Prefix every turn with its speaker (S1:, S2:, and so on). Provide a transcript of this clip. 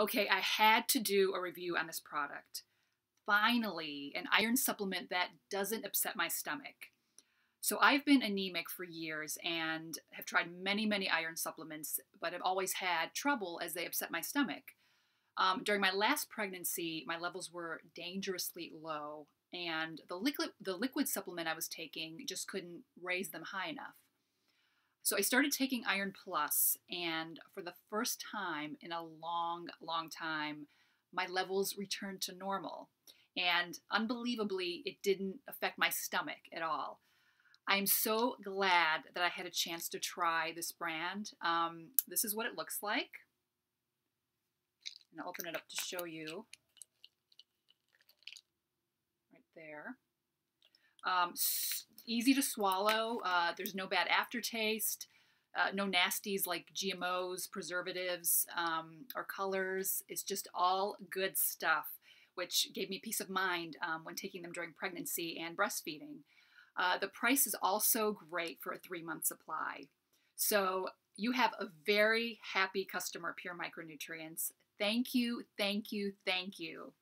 S1: Okay, I had to do a review on this product. Finally, an iron supplement that doesn't upset my stomach. So I've been anemic for years and have tried many, many iron supplements, but have always had trouble as they upset my stomach. Um, during my last pregnancy, my levels were dangerously low, and the liquid the liquid supplement I was taking just couldn't raise them high enough. So I started taking Iron Plus, and for the first time in a long, long time, my levels returned to normal. And unbelievably, it didn't affect my stomach at all. I'm so glad that I had a chance to try this brand. Um, this is what it looks like. And I'll open it up to show you. Right there. Um, easy to swallow. Uh, there's no bad aftertaste. Uh, no nasties like GMOs, preservatives, um, or colors. It's just all good stuff, which gave me peace of mind um, when taking them during pregnancy and breastfeeding. Uh, the price is also great for a three month supply. So you have a very happy customer, Pure Micronutrients. Thank you, thank you, thank you.